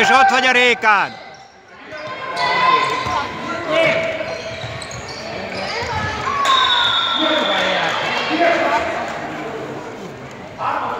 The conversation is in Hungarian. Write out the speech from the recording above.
És ott vagy a rékán! Vamos!